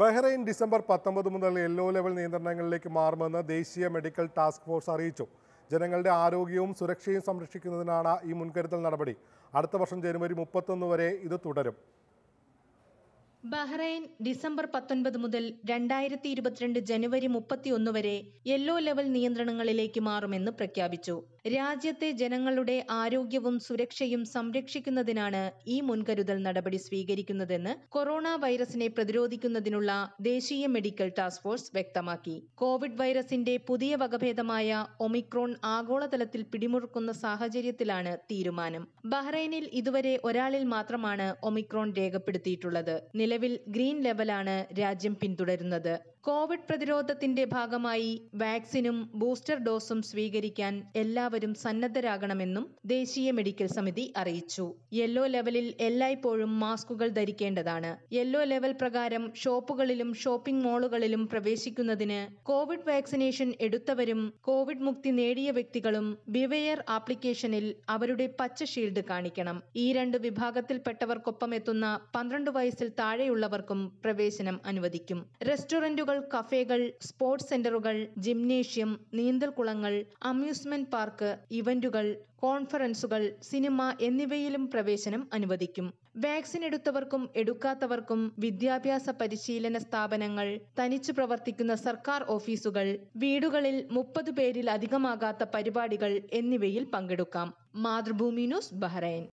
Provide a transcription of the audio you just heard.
Bahrain December പത്തൊമ്പത് മുതൽ yellow level നിയന്ത്രണങ്ങളിലേക്ക് മാറുമെന്ന് ദേശീയ മെഡിക്കൽ ടാസ്ക് ഫോഴ്സ് അറിയിച്ചു. ജനങ്ങളുടെ ആരോഗ്യവും സുരക്ഷയും സംരക്ഷിക്കുന്നതിനാണ് ഈ മുൻകരുതൽ നടപടി. അടുത്ത വർഷം ജനുവരി മുപ്പത്തൊന്ന് വരെ ഇത് തുടരും. ബഹ്റൈൻ ഡിസംബർ പത്തൊൻപത് മുതൽ രണ്ടായിരത്തി ഇരുപത്തിരണ്ട് ജനുവരി മുപ്പത്തിയൊന്ന് വരെ യെല്ലോ ലെവൽ നിയന്ത്രണങ്ങളിലേക്ക് മാറുമെന്ന് പ്രഖ്യാപിച്ചു. രാജ്യത്തെ ജനങ്ങളുടെ ആരോഗ്യവും സുരക്ഷയും സംരക്ഷിക്കുന്നതിനാണ് ഈ മുൻകരുതൽ നടപടി സ്വീകരിക്കുന്നതെന്ന് കൊറോണ വൈറസിനെ പ്രതിരോധിക്കുന്നതിനുള്ള ദേശീയ മെഡിക്കൽ ടാസ്ക് ഫോഴ്സ് വ്യക്തമാക്കി. കോവിഡ് വൈറസിന്റെ പുതിയ വകഭേദമായ ഒമിക്രോൺ ആഗോളതലത്തിൽ പിടിമുറുക്കുന്ന സാഹചര്യത്തിലാണ് തീരുമാനം. ബഹ്റൈനിൽ ഇതുവരെ ഒരാളിൽ മാത്രമാണ് ഒമിക്രോൺ രേഖപ്പെടുത്തിയിട്ടുള്ളത്. നിലവിൽ ഗ്രീൻ ലെവലാണ് രാജ്യം പിന്തുടരുന്നത്. കോവിഡ് പ്രതിരോധത്തിന്റെ ഭാഗമായി വാക്സിനും ബൂസ്റ്റർ ഡോസും സ്വീകരിക്കാൻ എല്ലാവരും സന്നദ്ധരാകണമെന്നും ദേശീയ മെഡിക്കൽ സമിതി അറിയിച്ചു. യെല്ലോ ലെവലിൽ എല്ലായ്പ്പോഴും മാസ്കുകൾ ധരിക്കേണ്ടതാണ്. യെല്ലോ ലെവൽ പ്രകാരം ഷോപ്പുകളിലും ഷോപ്പിംഗ് മാളുകളിലും പ്രവേശിക്കുന്നതിന് കോവിഡ് വാക്സിനേഷൻ എടുത്തവരും കോവിഡ് മുക്തി നേടിയ വ്യക്തികളും ബിവെയർ ആപ്ലിക്കേഷനിൽ അവരുടെ പച്ച ഷീൽഡ് കാണിക്കണം. ഈ രണ്ട് വിഭാഗത്തിൽപ്പെട്ടവർക്കൊപ്പം എത്തുന്ന പന്ത്രണ്ട് വയസ്സിൽ താഴെയുള്ളവർക്കും പ്രവേശനം അനുവദിക്കും. റെസ്റ്റോറന്റുകൾ കഫേകൾ സ്പോർട്സ് സെന്ററുകൾ ജിംനേഷ്യം നീന്തൽക്കുളങ്ങൾ അമ്യൂസ്മെന്റ് പാർക്ക് ഇവന്റുകൾ കോൺഫറൻസുകൾ സിനിമ എന്നിവയിലും പ്രവേശനം അനുവദിക്കും. വാക്സിൻ എടുത്തവർക്കും എടുക്കാത്തവർക്കും വിദ്യാഭ്യാസ പരിശീലന സ്ഥാപനങ്ങൾ തനിച്ചു പ്രവർത്തിക്കുന്ന സർക്കാർ ഓഫീസുകൾ വീടുകളിൽ മുപ്പത് പേരിൽ അധികമാകാത്ത പരിപാടികൾ എന്നിവയിൽ പങ്കെടുക്കാം. Mathrubhumi news Bahrain.